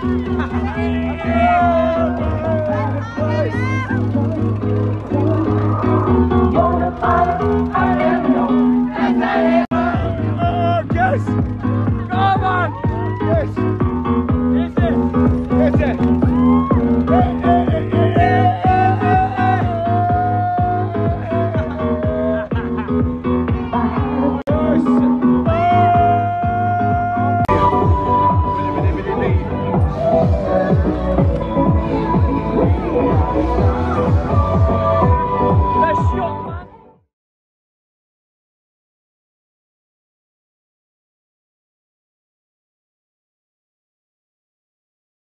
Oh, yes!